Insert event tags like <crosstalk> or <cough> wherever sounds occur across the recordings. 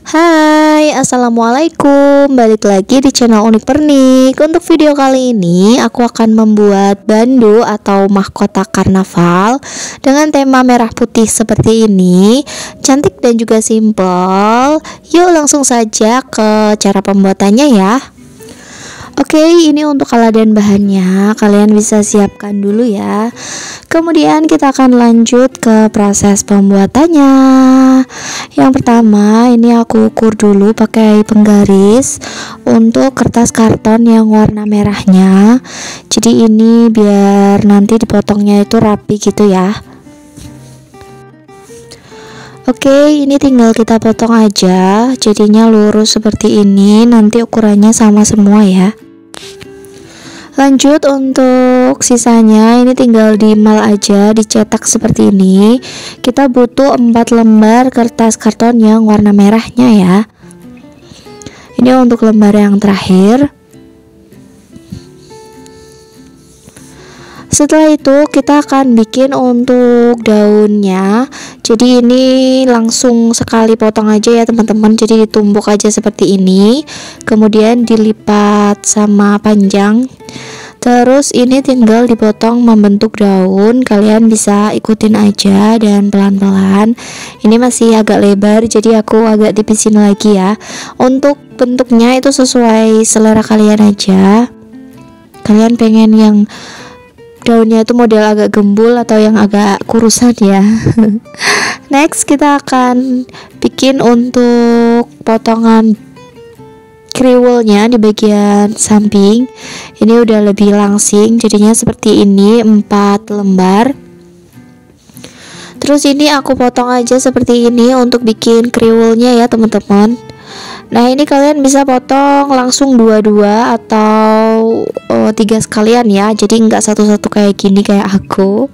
Hai, Assalamualaikum Balik lagi di channel Unik Pernik Untuk video kali ini Aku akan membuat bandu atau mahkota karnaval Dengan tema merah putih seperti ini Cantik dan juga simple Yuk langsung saja ke cara pembuatannya ya Oke, ini untuk alat dan bahannya. Kalian bisa siapkan dulu ya. Kemudian kita akan lanjut ke proses pembuatannya. Yang pertama, ini aku ukur dulu pakai penggaris untuk kertas karton yang warna merahnya. Jadi ini biar nanti dipotongnya itu rapi gitu ya. Oke, ini tinggal kita potong aja. Jadinya lurus seperti ini. Nanti ukurannya sama semua ya lanjut untuk sisanya ini tinggal di mal aja dicetak seperti ini. Kita butuh 4 lembar kertas karton yang warna merahnya ya. Ini untuk lembar yang terakhir. Setelah itu kita akan bikin untuk daunnya jadi ini langsung sekali potong aja ya teman-teman. Jadi ditumbuk aja seperti ini. Kemudian dilipat sama panjang. Terus ini tinggal dipotong membentuk daun. Kalian bisa ikutin aja dan pelan-pelan. Ini masih agak lebar jadi aku agak tipisin lagi ya. Untuk bentuknya itu sesuai selera kalian aja. Kalian pengen yang daunnya itu model agak gembul atau yang agak kurusan ya <laughs> Next kita akan bikin untuk potongan kriwelnya di bagian samping. Ini udah lebih langsing jadinya seperti ini 4 lembar. Terus ini aku potong aja seperti ini untuk bikin kriwelnya ya teman-teman. Nah ini kalian bisa potong langsung dua-dua atau oh, tiga sekalian ya. Jadi nggak satu-satu kayak gini kayak aku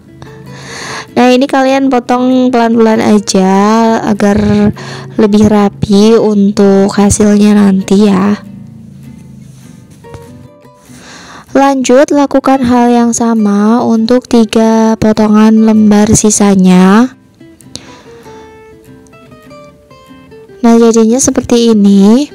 Nah ini kalian potong pelan-pelan aja agar lebih rapi untuk hasilnya nanti ya. Lanjut lakukan hal yang sama untuk tiga potongan lembar sisanya. Nah jadinya seperti ini.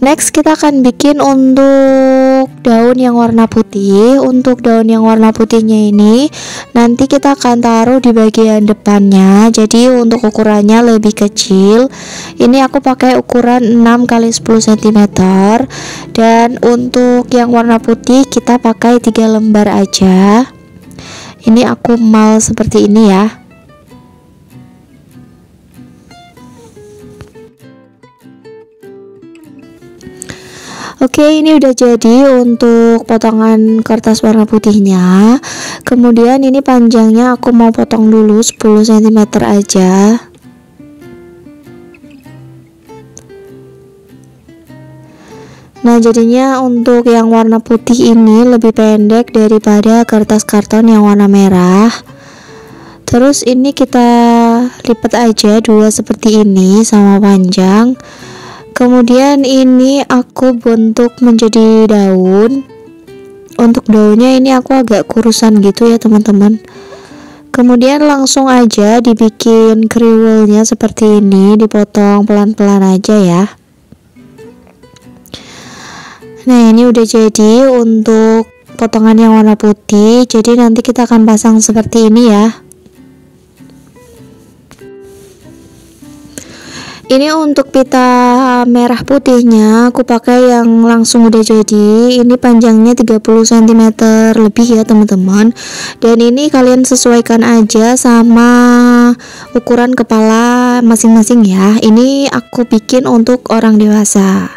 Next kita akan bikin untuk daun yang warna putih. Untuk daun yang warna putihnya ini Nanti kita akan taruh di bagian depannya. Jadi untuk ukurannya lebih kecil. Ini aku pakai ukuran 6 kali 10 cm Dan untuk yang warna putih kita pakai 3 lembar aja. Ini aku mal seperti ini ya Oke ini udah jadi untuk potongan kertas warna putihnya. Kemudian ini panjangnya aku mau potong dulu 10 cm aja. Nah jadinya untuk yang warna putih ini lebih pendek daripada kertas karton yang warna merah. Terus ini kita lipat aja dua seperti ini sama panjang kemudian ini aku bentuk menjadi daun. Untuk daunnya ini aku agak kurusan gitu ya teman-teman. Kemudian langsung aja dibikin kriwelnya seperti ini dipotong pelan-pelan aja ya. Nah ini udah jadi untuk potongan yang warna putih. Jadi nanti kita akan pasang seperti ini ya ini untuk pita merah putihnya aku pakai yang langsung udah jadi. Ini panjangnya 30 cm lebih ya teman-teman. Dan ini kalian sesuaikan aja sama ukuran kepala masing-masing ya. Ini aku bikin untuk orang dewasa.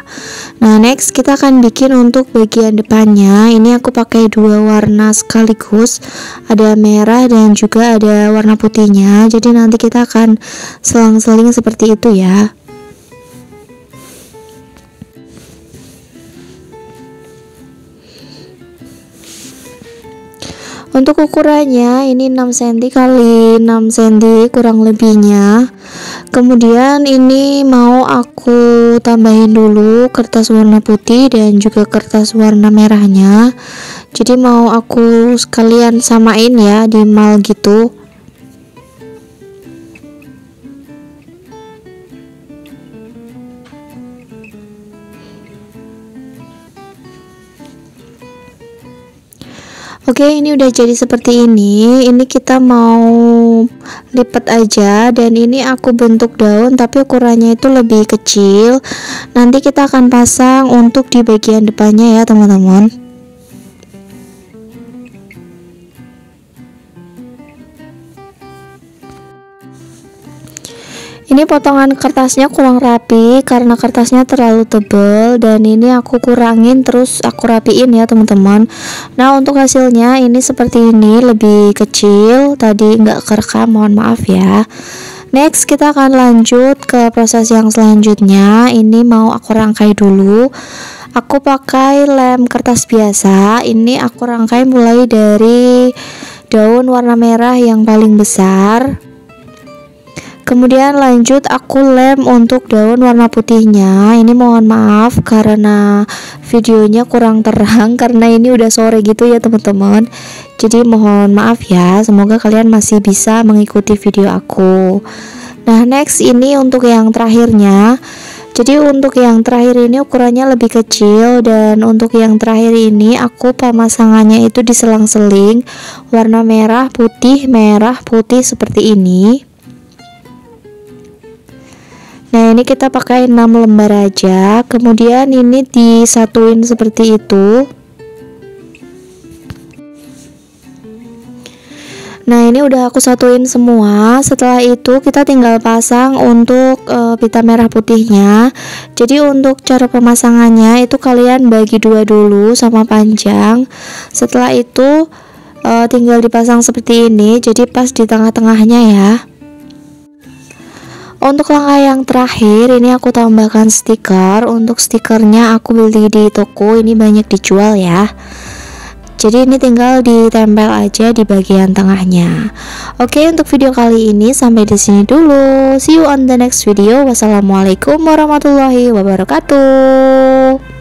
Nah next kita akan bikin untuk bagian depannya. Ini aku pakai dua warna sekaligus. Ada merah dan juga ada warna putihnya. Jadi nanti kita akan selang-seling seperti itu ya untuk ukurannya ini 6 cm kali 6 cm kurang lebihnya. Kemudian ini mau aku tambahin dulu kertas warna putih dan juga kertas warna merahnya. Jadi mau aku sekalian samain ya di mal gitu Oke, ini udah jadi seperti ini. Ini kita mau lipat aja dan ini aku bentuk daun tapi ukurannya itu lebih kecil. Nanti kita akan pasang untuk di bagian depannya ya, teman-teman. Ini potongan kertasnya kurang rapi karena kertasnya terlalu tebal dan ini aku kurangin terus aku rapiin ya teman-teman. Nah untuk hasilnya ini seperti ini lebih kecil. Tadi nggak kerekam mohon maaf ya. Next kita akan lanjut ke proses yang selanjutnya. Ini mau aku rangkai dulu. Aku pakai lem kertas biasa. Ini aku rangkai mulai dari daun warna merah yang paling besar kemudian lanjut aku lem untuk daun warna putihnya. Ini mohon maaf karena videonya kurang terang <laughs> karena ini udah sore gitu ya teman-teman. Jadi mohon maaf ya semoga kalian masih bisa mengikuti video aku. Nah next ini untuk yang terakhirnya. Jadi untuk yang terakhir ini ukurannya lebih kecil dan untuk yang terakhir ini aku pemasangannya itu diselang-seling warna merah putih merah putih seperti ini Nah ini kita pakai 6 lembar aja. Kemudian ini disatuin seperti itu. Nah ini udah aku satuin semua. Setelah itu kita tinggal pasang untuk uh, pita merah putihnya. Jadi untuk cara pemasangannya itu kalian bagi dua dulu sama panjang. Setelah itu uh, tinggal dipasang seperti ini. Jadi pas di tengah-tengahnya ya untuk langkah yang terakhir ini aku tambahkan stiker Untuk stikernya aku beli di toko Ini banyak dijual ya jadi ini tinggal ditempel aja di bagian tengahnya. Oke, untuk video kali ini sampai di sini dulu. See you on the next video. Wassalamualaikum warahmatullahi wabarakatuh.